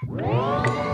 Whoa!